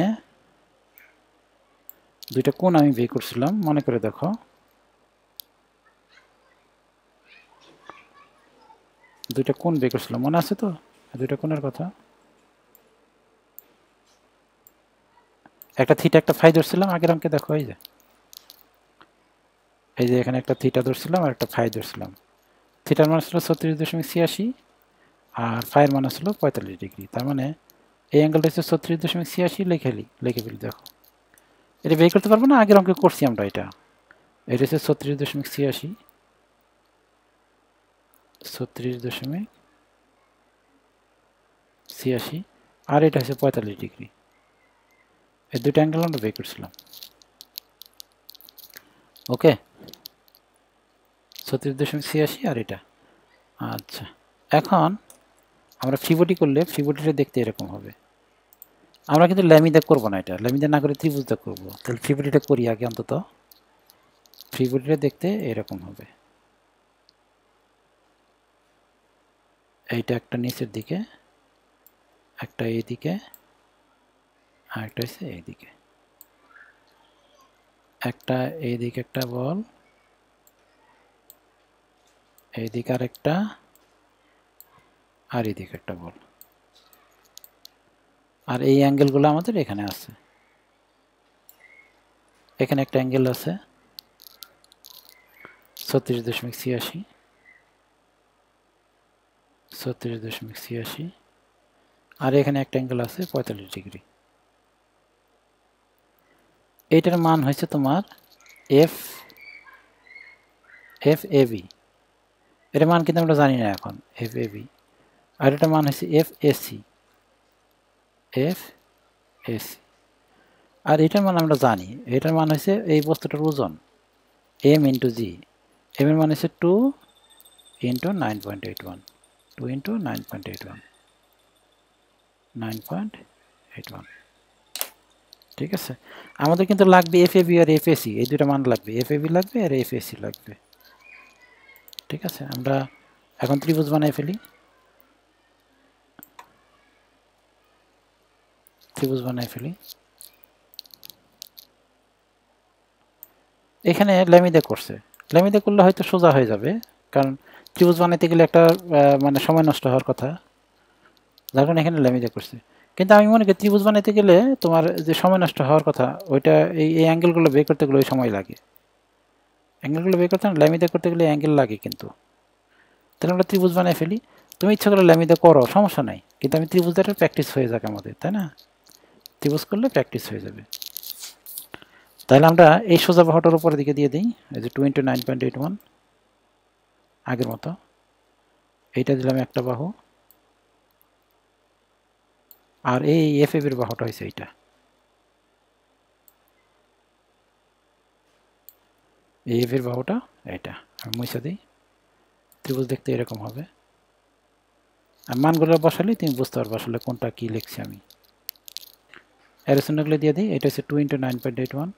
দুইটা কোন আমি বের করছিলাম, মনে করে দেখো। দুইটা কোন বের করছিলাম, মনে আছে তো? দুইটা কোনের কথা। একটা থিটা একটা ফাই ধরছিলাম, আগের অঙ্কে দেখো, এই যে। এই যে এখানে একটা থিটা ধরছিলাম আর একটা ফাই ধরছিলাম। থিটার মান ছিল ছত্রিশ দশমিক ছিয়াশি আর ফাইয়ের মান ছিল পঁয়তাল্লিশ ডিগ্রি। তার মানে এই অ্যাঙ্গেলটা হচ্ছে ছত্রিশ দশমিক ছিয়াশি লেখেলি লিখে ফেলি, দেখো। এটা বের করতে পারব না? আগের অঙ্কে করছি আমরা এটা। এটা হচ্ছে ছত্রিশ দশমিক ছিয়াশি। ছত্রিশ দশমিক ছিয়াশি, আর এটা হচ্ছে পঁয়তাল্লিশ ডিগ্রি। এই দুটো অ্যাঙ্গেল আমরা বের করছিলাম। ওকে ছত্রিশ দশমিক ছিয়াশি আর এটা। আচ্ছা। এখন আমরা ফ্রিবডি করলে ফ্রিবডিটা দেখতে এরকম হবে। আমরা কিন্তু ল্যামিদা করব না এটা। ল্যামিদা না করে ত্রিভুজটা করব। তাহলে ফ্রিবডিটা করি আগে অন্তত। ফ্রিবডিটা দেখতে এরকম হবে। এইটা একটা নিচের দিকে, একটা এইদিকে, আর একটা হচ্ছে এইদিকে। একটা এইদিকে একটা বল, এইদিকে আর একটা আর এদিকে একটা বল। আর এই অ্যাঙ্গেলগুলো আমাদের এখানে আছে। এখানে একটা অ্যাঙ্গেল আছে, ছত্রিশ দশমিক ছিয়াশি। ছত্রিশ দশমিক ছিয়াশি। আর এখানে একটা অ্যাঙ্গেল আছে পঁয়তাল্লিশ ডিগ্রি। এইটার মান হয়েছে তোমার এফ এফ এ বি এটার মান কিন্তু আমরা জানি না এখন এফ এ বি আর এটার মান হচ্ছে F A C F A C আর এটার মান আমরা জানি, এটার মান হচ্ছে এই বস্তুটার ওজন এম ইন্টু জি এম এর মান হচ্ছে two into nine point eight one two into nine point eight one nine point eight one ঠিক আছে? আমাদের কিন্তু লাগবে এফ বি আর এফ এসি এই দুটো মান লাগবে। এফ বি লাগবে আর এফ এসি লাগবে। ঠিক আছে? আমরা এখন ত্রিভুজ বানাই ফেলি। ত্রিভুজ বানাই ফেলি। এখানে ল্যামিদে করছে। ল্যামিদে করলে হয়তো সোজা হয়ে যাবে। কারণ ত্রিভুজ বানাইতে গেলে একটা মানে সময় নষ্ট হওয়ার কথা। যার কারণে এখানে ল্যামিদে করছে। কিন্তু আমি মনে করি ত্রিভুজ বানাইতে গেলে তোমার যে সময় নষ্ট হওয়ার কথা, ওইটা এই এই অ্যাঙ্গেলগুলো বের করতে গেলে ওই সময় লাগে। অ্যাঙ্গেলগুলো বের করতে ল্যামিদে করতে গেলে অ্যাঙ্গেল লাগে কিন্তু। তাহলে আমরা ত্রিভুজ বানাই ফেলি। তুমি ইচ্ছা করলে ল্যামিদে করো, সমস্যা নাই। কিন্তু আমি ত্রিভুজটা প্র্যাকটিস হয়ে যাক আমাদের, তাই না? ত্রিভুজ করলে প্র্যাকটিস হয়ে যাবে। তাহলে আমরা এই সোজা বাহুটার উপরের দিকে দিয়ে দিই, এই যে two into nine point eight one আগের মতো। এইটা দিলাম একটা বাহু। আর এই এফ এর বাহুটা হয়েছে এইটা। এই এফ এর বাহুটা এইটা। মুছা দিই। ত্রিভুজ দেখতে এরকম হবে। আর মানগুলো বসালে তুমি বুঝতে পারব আসলে কোনটা কি লিখছি আমি। অ্যারেশনগুলো দিয়ে দিই। এটা হচ্ছে two into nine point eight one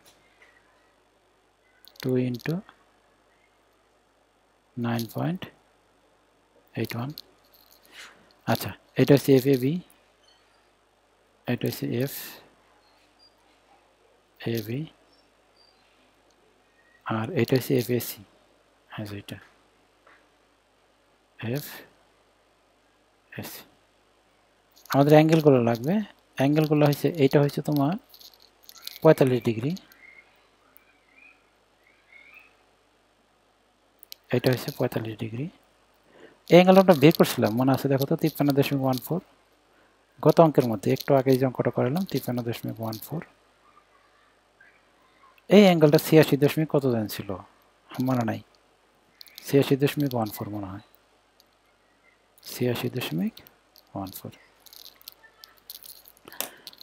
two into nine point eight one আচ্ছা এটা হচ্ছে এফ এ বি এটা হচ্ছে এফ এ বি আর এটা হচ্ছে এফ এসি হ্যাঁ এটা এফ এসি আমাদের অ্যাঙ্গেলগুলো লাগবে। অ্যাঙ্গেলগুলো হচ্ছে এইটা হচ্ছে তোমার পঁয়তাল্লিশ ডিগ্রি এটা হচ্ছে পঁয়তাল্লিশ ডিগ্রি। এই অ্যাঙ্গেল আমরা বের করছিলাম, মনে আছে দেখো তো, তিপ্পান্ন দশমিক ওয়ান ফোর। গত অঙ্কের মধ্যে একটু আগে যে অঙ্কটা করালাম, তিপ্পান্ন দশমিক ওয়ান ফোর। এই অ্যাঙ্গেলটা ছিয়াশি দশমিক কত জন ছিল মনে নাই। ছিয়াশি দশমিক ওয়ান ফোর মনে হয়। ছিয়াশি দশমিক ওয়ান ফোর।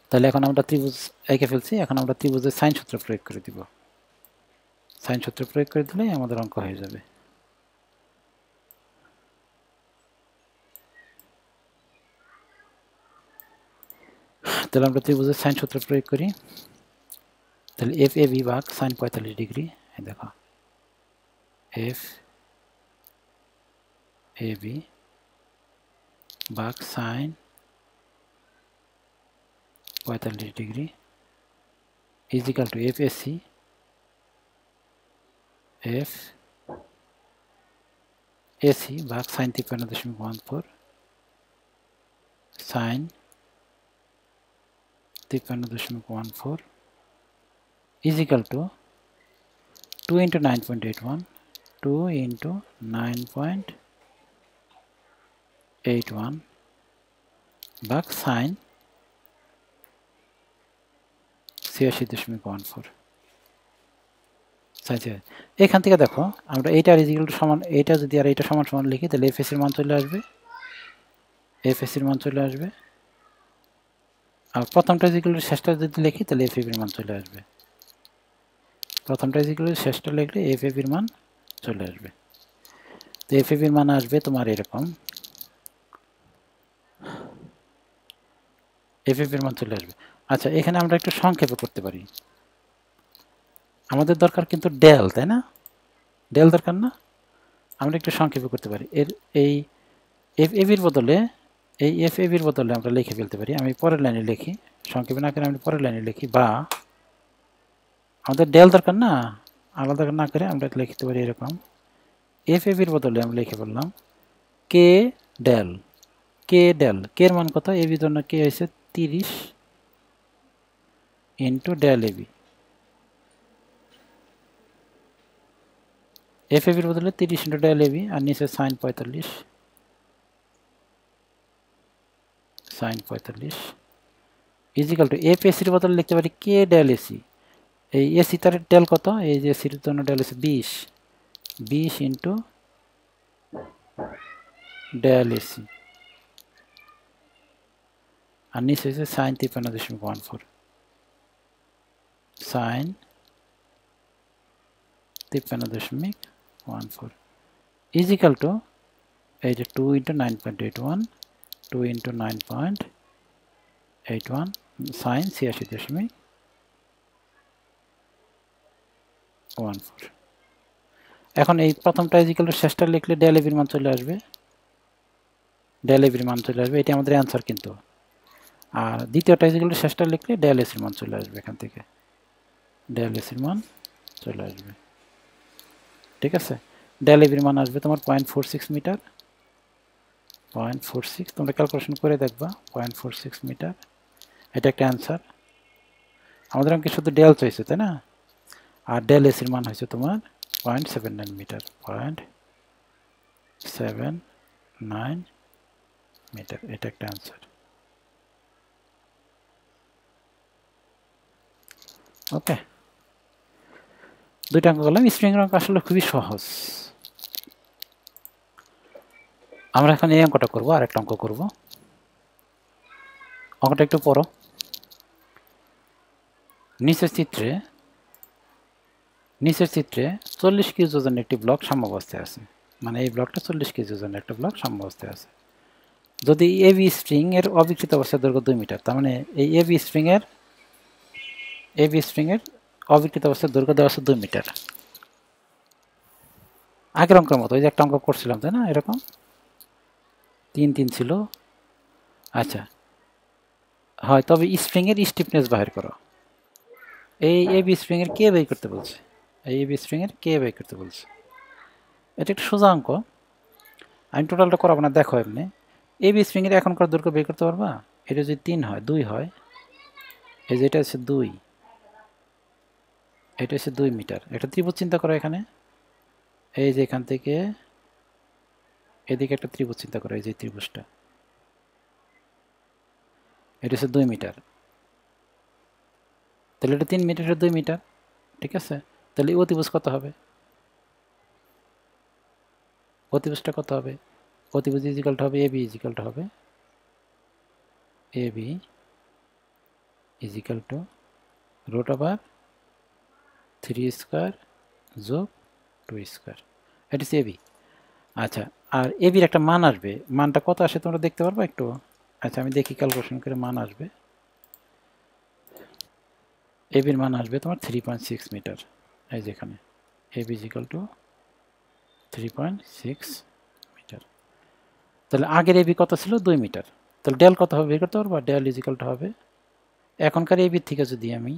তাহলে এখন আমরা ত্রিভুজ এঁকে ফেলছি, এখন আমরা ত্রিভুজের সাইন সূত্র প্রয়োগ করে দিব। সাইন সূত্র প্রয়োগ করে দিলেই আমাদের অঙ্ক হয়ে যাবে। তাহলে আমরা ত্রিভুজের সাইন সূত্র প্রয়োগ করি তাহলে এফ এ বি ভাগ সাইন পঁয়তাল্লিশ ডিগ্রি দেখো এফ এ বি ভাগ সাইন পঁয়তাল্লিশ degree equal to F A C F A C ভাগ সাইন তিপ্পান্ন দশমিক ওয়ান ফোর সাইন তিপ্পান্ন দশমিক one four equal to two into nine point eight one two into nine point eight one ভাগ sine ছিয়াশি দশমিক one four এখান থেকে দেখো, আমরা এইটা ইজিক্যাল সমান, এইটা যদি আর এইটা সমান সমান লিখি, তাহলে এফ এসির মান চলে আসবে। এফ এসির মান চলে আসবে। আর প্রথমটা যেগুলো শেষটা যদি লিখি, তাহলে এফ এফির মান চলে আসবে। প্রথমটা যেগুলো শেষটা লিখলে এফ এফির মান চলে আসবে। তো এফ এফির মান আসবে তোমার এরকম। এফ এফির মান চলে আসবে। আচ্ছা এখানে আমরা একটু সংক্ষেপে করতে পারি। আমাদের দরকার কিন্তু ডেল তাই না? ডেল দরকার না? আমরা একটু সংক্ষেপে করতে পারি। এর, এই এফ এবির বদলে এই এফ এবির বদলে আমরা লিখে ফেলতে পারি। আমি পরের লাইনে লিখি। সংক্ষেপে না করে আমি পরের লাইনে লিখি। বা আমাদের ডেল দরকার না। আলাদা না করে আমরা লিখতে পারি এরকম। এফ এবির বদলে আমরা লিখে বললাম কে ডেল কে ডেল কে মান কত? এবির জন্য কে হয়েছে তিরিশ ইন্টু ডেল এবি এফ এবির বদলে তিরিশ ইন্টু ডেল এবি আর নিচে সাইন পঁয়তাল্লিশ। সাইন পঁয়তাল্লিশ ইজিক্যাল টু এফ এসির বদলে লিখতে পারি কে ডেল এসি এই এসি তার ডেল কত? এই যে এসির জন্য ডেল এসি বিশ। বিশ ইন্টু ডেল এসি আর নিচে হচ্ছে সাইন তিপ্পান্ন দশমিক ওয়ান ফোর। সাইন তিপ্পান্ন দশমিক ওয়ান ফোর। ইজিক্যাল টু এই যে two into nine point eight one two into nine point eight one sine ছিয়াশি দশমিক ওয়ান ফোর এখন এই প্রথমটা ইজিক্যাল শেষটা লিখলে ডেল এবির মান চলে আসবে। ডেল এবির মান চলে আসবে। এটি আমাদের অ্যান্সার কিন্তু। আর দ্বিতীয়টা ইজিক্যাল শেষটা লিখলে ডেল এসির মান চলে আসবে এখান থেকে। ডেল এসির মান চলে আসবে। ঠিক আছে? ডেল এবির মান আসবে তোমার point four six metre point four six, তোমরা ক্যালকুলেশন করে দেখবা, পয়েন্ট ফোর সিক্স মিটার এটা একটা অ্যান্সার আমাদের অঙ্কে শুধু ডেল চাইছে, তাই না? আর ডেল এসির মান হয়েছে তোমার point seven nine metre point seven nine metre এটা একটা অ্যান্সার ওকে দুইটা অঙ্ক করলাম স্প্রিং অঙ্ক আসলে খুবই সহজ। আমরা এখন এই অঙ্কটা করব আর একটা অঙ্ক করব। অঙ্কটা একটু পড়ো। নিচের চিত্রে নিচের চিত্রে চল্লিশ কেজি ওজনের একটি ব্লক সাম্যাবস্থায় আছে। মানে এই ব্লকটা চল্লিশ কেজি ওজনের একটা ব্লক সাম্যাবস্থায় আছে। যদি এবি স্ট্রিং এর অবিকৃত অবস্থায় দৈর্ঘ্য দুই মিটার, তার মানে এই এবি স্ট্রিং এর এবি স্ট্রিং এর অবিকৃত অবস্থায় দৈর্ঘ্য দেওয়া আছে দুই মিটার। আগের অঙ্কের মতো ওই যে একটা অঙ্ক করছিলাম, তাই না? এরকম? তিন তিন ছিল। আচ্ছা। হয়, তবে স্প্রিংয়ের স্টিফনেস বাহির করো। এই এবি স্প্রিংয়ের কে বাই করতে বলছে? এই এবি স্প্রিংয়ের কে বাই করতে বলছে? এটা একটা সোজা অঙ্ক। আমি টোটালটা করাবো না, দেখো এমনি। এবি স্প্রিংয়ের এখনকার দৈর্ঘ্য বের করতে পারবা? এটা যদি তিন হয়, দুই হয়, এই যে এটা হচ্ছে দুই। এটা হচ্ছে দুই মিটার। একটা ত্রিভুজ চিন্তা করো এখানে। এই যে এখান থেকে এদিকে একটা ত্রিভুজ চিন্তা করো, এই যে ত্রিভুজটা। এটা হচ্ছে দুই মিটার। তাহলে এটা তিন মিটার দুই মিটার, ঠিক আছে? তাহলে অতিভুজ কত হবে? অতিভুজটা কত হবে? অতিভুজ ইজিক্যালটা হবে এ বি ইজিক্যালটা হবে। A B equal to root over three square যোগ টু স্কোয়ার এটা হচ্ছে এবি আচ্ছা আর এবির একটা মান আসবে। মানটা কত আসে তোমরা দেখতে পারব একটু? আচ্ছা আমি দেখি ক্যালকুলেশন করে মান আসবে। এবির মান আসবে তোমার থ্রি পয়েন্ট সিক্স মিটার এই যেখানে A B equal to three point six metre তাহলে আগের এবি কত ছিল? দুই মিটার তাহলে ডেল কত হবে? বের করতে পারব? ডেল ইজিক্যালটা হবে। এখনকার এবির থেকে যদি আমি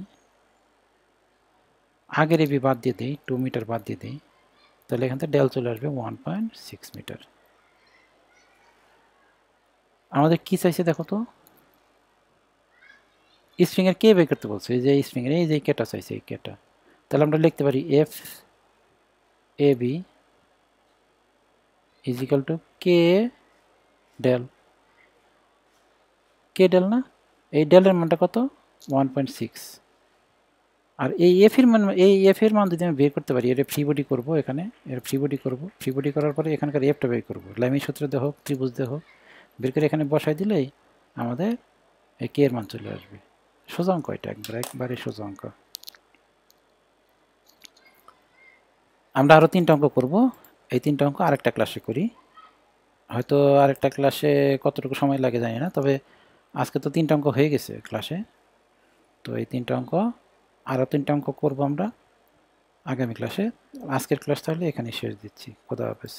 আগের এবি বাদ দিয়ে দিই টু মিটার বাদ দিয়ে দিই তাহলে এখান থেকে ডেল চলে আসবে ওয়ান পয়েন্ট সিক্স মিটার আমাদের কি চাইছে দেখো তো? স্প্রিংয়ের কে বের করতে বলছে? এই যে স্প্রিংয়ের এই যে কেটা চাইছে, এই কেটা। তাহলে আমরা লিখতে পারি F A B equal to K del. K del না? এই ডেলের মানটা কত? ওয়ান পয়েন্ট সিক্স আর এই এফের মান, এই এফের মান যদি আমি বের করতে পারি এটা ফ্রি বডি করব এখানে, এর ফ্রি বডি করব ফ্রি বডি করার পরে এখানকার এফটা বের করব। লাইমি সূত্র দিয়ে হোক, ত্রিভুজ দিয়ে হোক, বের করে এখানে বসাই দিলেই আমাদের এই কে এর মান চলে আসবে। সোজা অঙ্ক এটা একবার, একবারে সোজা অঙ্ক আমরা আরও তিনটা অঙ্ক করব। এই তিনটা অঙ্ক আরেকটা ক্লাসে করি। হয়তো আরেকটা ক্লাসে কতটুকু সময় লাগে জানি না, তবে আজকে তো তিনটা অঙ্ক হয়ে গেছে ক্লাসে তো এই তিনটা অঙ্ক আরও তিনটা অঙ্ক করব আমরা। আগামী ক্লাসে আজকের ক্লাস তাহলে এখানে শেষ দিচ্ছি। খোদা হাফেজ।